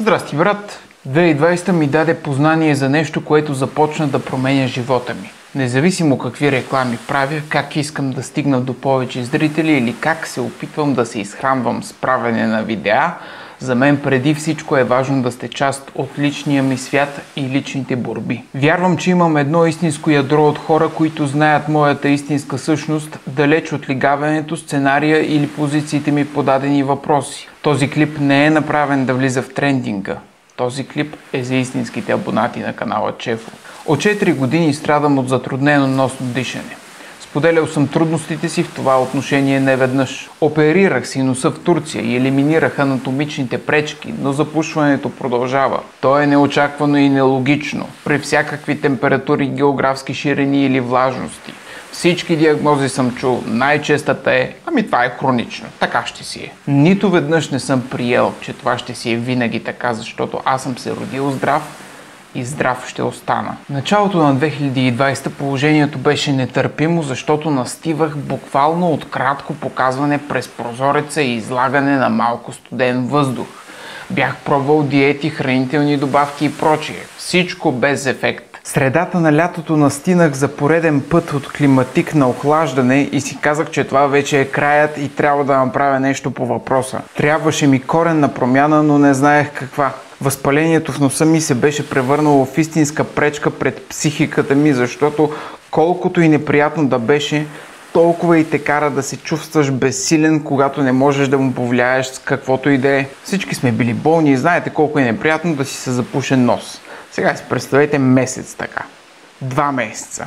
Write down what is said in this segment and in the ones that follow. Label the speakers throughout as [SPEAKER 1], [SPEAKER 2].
[SPEAKER 1] Здрасти, брат! 2020 ми даде познание за нещо, което започна да променя живота ми. Независимо какви реклами правя, как искам да стигна до повече зрители или как се опитвам да се изхранвам с правене на видеа, за мен преди всичко е важно да сте част от личния ми свят и личните борби. Вярвам, че имам едно истинско ядро от хора, които знаят моята истинска същност, далеч от лигаването, сценария или позициите ми по дадени въпроси. Този клип не е направен да влиза в трендинга. Този клип е за истинските абонати на канала Чефо. От 4 години страдам от затруднено носно дишане. Споделял съм трудностите си в това отношение неведнъж. Оперирах си носа в Турция и елиминирах анатомичните пречки, но запушването продължава. То е неочаквано и нелогично, при всякакви температури, географски ширини или влажности. Всички диагнози съм чул. Най-честата е, ами това е хронично. Така ще си е. Нито веднъж не съм приел, че това ще си е винаги така, защото аз съм се родил здрав и здрав ще остана. Началото на 2020 положението беше нетърпимо, защото настивах буквално от кратко показване през прозореца и излагане на малко студен въздух. Бях пробвал диети, хранителни добавки и прочие. Всичко без ефект. Средата на лятото настинах за пореден път от климатик на охлаждане и си казах, че това вече е краят и трябва да направя нещо по въпроса. Трябваше ми коренна промяна, но не знаех каква. Възпалението в носа ми се беше превърнало в истинска пречка пред психиката ми, защото колкото и неприятно да беше, толкова и те кара да се чувстваш безсилен, когато не можеш да му повлияеш с каквото и да е. Всички сме били болни и знаете колко е неприятно да си се запушен нос. Сега си представете месец така. Два месеца.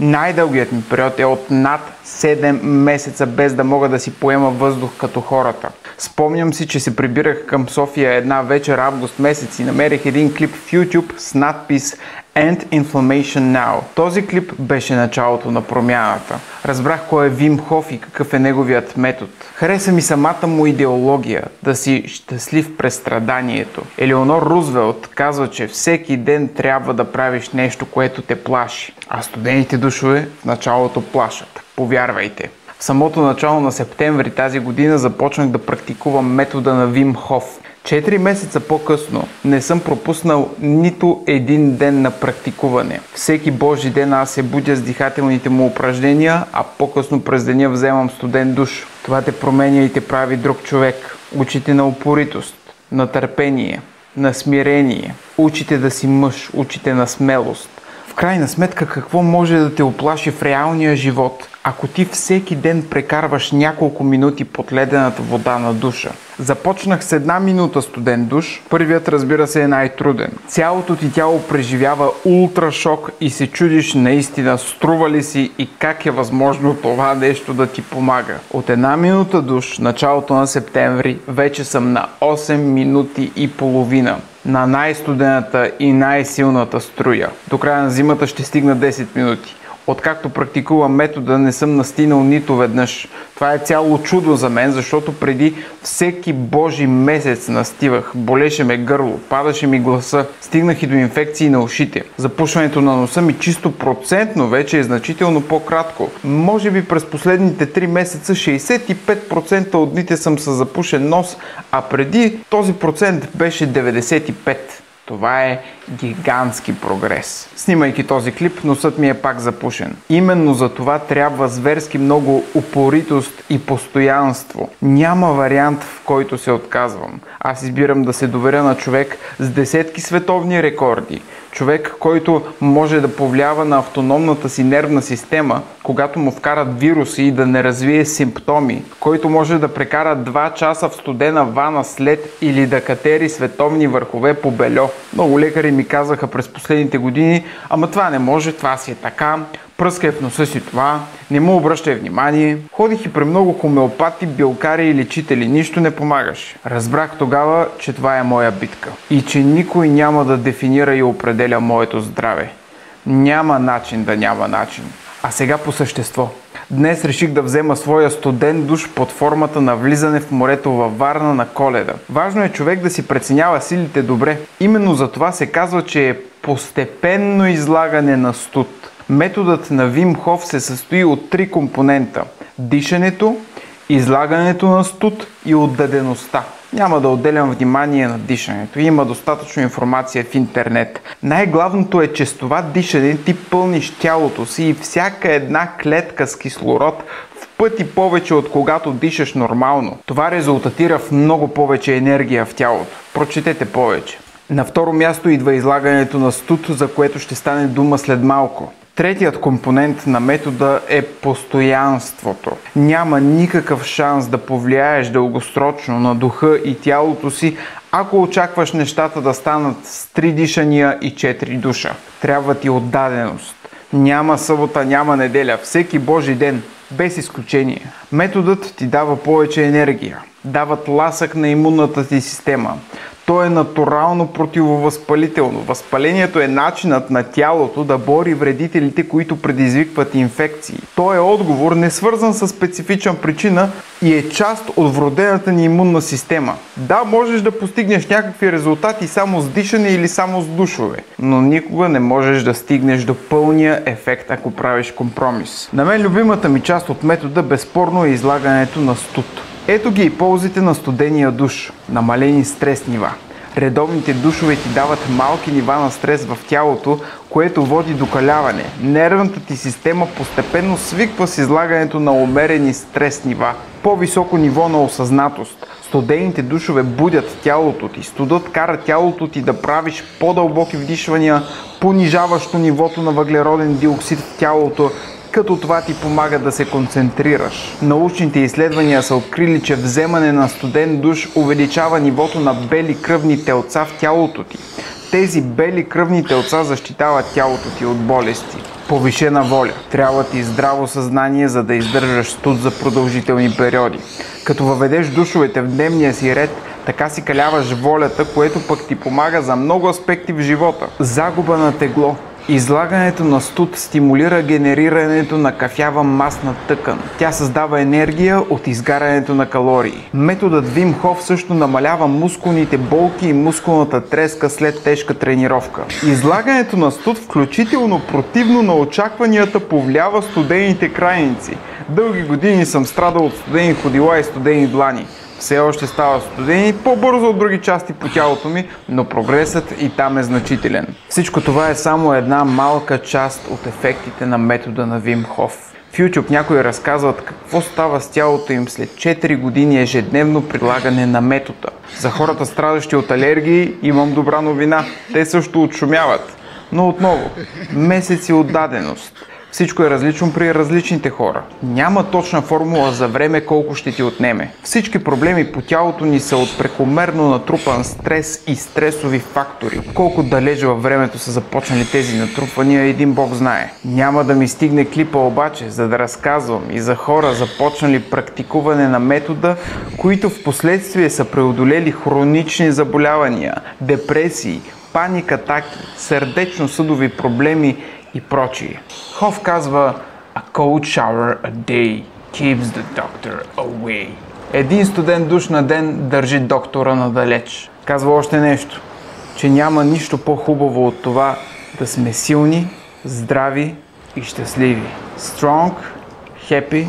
[SPEAKER 1] Най-дългият ми период е от над 7 месеца без да мога да си поема въздух като хората. Спомням си, че се прибирах към София една вечер август месец и намерих един клип в YouTube с надпис End Inflammation Now. Този клип беше началото на промяната. Разбрах кой е Вим Хоф и какъв е неговият метод. Хареса ми самата му идеология, да си щастлив през страданието. Елеонор Рузвелт казва, че всеки ден трябва да правиш нещо, което те плаши. А студените душове в началото плашат. Повярвайте. В самото начало на септември тази година започнах да практикувам метода на Вим Хоф. Четири месеца по-късно не съм пропуснал нито един ден на практикуване. Всеки божи ден аз се будя с дихателните му упражнения, а по-късно през деня вземам студен душ. Това те променя и те прави друг човек. Учите на упоритост, на търпение, на смирение. Учите да си мъж, учите на смелост. Крайна сметка какво може да те оплаши в реалния живот, ако ти всеки ден прекарваш няколко минути под ледената вода на душа? Започнах с една минута студен душ. Първият разбира се е най-труден. Цялото ти тяло преживява ултрашок и се чудиш наистина струва ли си и как е възможно това нещо да ти помага. От една минута душ, началото на септември, вече съм на 8 минути и половина на най-студената и най-силната струя. До края на зимата ще стигна 10 минути. Откакто практикувам метода, не съм настинал нито веднъж. Това е цяло чудо за мен, защото преди всеки божи месец настивах. Болеше ме гърло, падаше ми гласа, стигнах и до инфекции на ушите. Запушването на носа ми чисто процентно вече е значително по-кратко. Може би през последните 3 месеца 65% от дните съм с запушен нос, а преди този процент беше 95%. Това е гигантски прогрес. Снимайки този клип, носът ми е пак запушен. Именно за това трябва зверски много упоритост и постоянство. Няма вариант, в който се отказвам. Аз избирам да се доверя на човек с десетки световни рекорди. Човек, който може да повлиява на автономната си нервна система, когато му вкарат вируси и да не развие симптоми, който може да прекара 2 часа в студена вана след или да катери световни върхове по бельо. Много лекари ми казаха през последните години, ама това не може, това си е така, пръскай в носа си това, не му обръщай внимание. Ходих и при много хомеопати, билкари и лечители, нищо не помагаш. Разбрах тогава, че това е моя битка и че никой няма да дефинира и определя моето здраве. Няма начин да няма начин. А сега по същество. Днес реших да взема своя студен душ под формата на влизане в морето във Варна на коледа. Важно е човек да си преценява силите добре. Именно за това се казва, че е постепенно излагане на студ. Методът на Вим Хоф се състои от три компонента – дишането, излагането на студ и отдадеността. Няма да отделям внимание на дишането. Има достатъчно информация в интернет. Най-главното е, че с това дишане ти пълниш тялото си и всяка една клетка с кислород в пъти повече от когато дишаш нормално. Това резултатира в много повече енергия в тялото. Прочетете повече. На второ място идва излагането на студ, за което ще стане дума след малко. Третият компонент на метода е постоянството. Няма никакъв шанс да повлияеш дългосрочно на духа и тялото си, ако очакваш нещата да станат с три дишания и четири душа. Трябва ти отдаденост. Няма събота, няма неделя, всеки Божи ден, без изключение. Методът ти дава повече енергия, дават ласък на имунната ти система, то е натурално противовъзпалително. Възпалението е начинът на тялото да бори вредителите, които предизвикват инфекции. То е отговор не свързан с специфична причина и е част от вродената ни имунна система. Да, можеш да постигнеш някакви резултати само с дишане или само с душове, но никога не можеш да стигнеш до пълния ефект, ако правиш компромис. На мен любимата ми част от метода безспорно е излагането на студ. Ето ги и ползите на студения душ. Намалени стрес нива. Редовните душове ти дават малки нива на стрес в тялото, което води до каляване. Нервната ти система постепенно свиква с излагането на умерени стрес нива. По-високо ниво на осъзнатост. Студените душове будят тялото ти. Студът кара тялото ти да правиш по-дълбоки вдишвания, понижаващо нивото на въглероден диоксид в тялото, като това ти помага да се концентрираш. Научните изследвания са открили, че вземане на студен душ увеличава нивото на бели кръвни телца в тялото ти. Тези бели кръвни телца защитават тялото ти от болести. Повишена воля. Трябва ти здраво съзнание, за да издържаш студ за продължителни периоди. Като въведеш душовете в дневния си ред, така си каляваш волята, което пък ти помага за много аспекти в живота. Загуба на тегло, Излагането на студ стимулира генерирането на кафява масна тъкан. Тя създава енергия от изгарянето на калории. Методът Вим Хоф също намалява мускулните болки и мускулната треска след тежка тренировка. Излагането на студ, включително противно на очакванията, повлява студените крайници. Дълги години съм страдал от студени ходила и студени длани все още става студени по-бързо от други части по тялото ми, но прогресът и там е значителен. Всичко това е само една малка част от ефектите на метода на Вим Хоф. В YouTube някои разказват какво става с тялото им след 4 години ежедневно прилагане на метода. За хората страдащи от алергии имам добра новина. Те също отшумяват. Но отново, месеци отдаденост, всичко е различно при различните хора. Няма точна формула за време колко ще ти отнеме. Всички проблеми по тялото ни са от прекомерно натрупан стрес и стресови фактори. Колко далеч във времето са започнали тези натрупвания, един бог знае. Няма да ми стигне клипа обаче, за да разказвам и за хора започнали практикуване на метода, които в последствие са преодолели хронични заболявания, депресии, паникатаки, сърдечно-съдови проблеми и прочие. Хоф казва A cold shower a day keeps the doctor away. Един студен душ на ден държи доктора надалеч. Казва още нещо, че няма нищо по-хубаво от това да сме силни, здрави и щастливи. Strong, happy,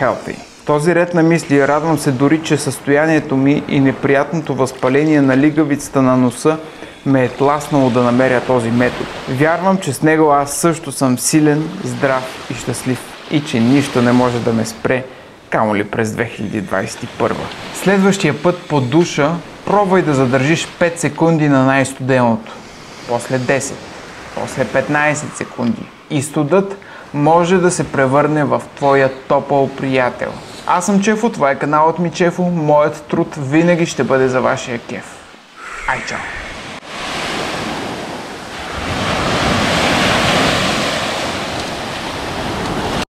[SPEAKER 1] healthy. В този ред на мисли радвам се дори, че състоянието ми и неприятното възпаление на лигавицата на носа ме е тласнало да намеря този метод. Вярвам, че с него аз също съм силен, здрав и щастлив и че нищо не може да ме спре, камо ли през 2021. Следващия път по душа пробвай да задържиш 5 секунди на най-студеното, после 10, после 15 секунди. И студът може да се превърне в твоя топъл приятел. Аз съм Чефо, това е каналът ми Чефо, моят труд винаги ще бъде за вашия кеф. Ай, чао!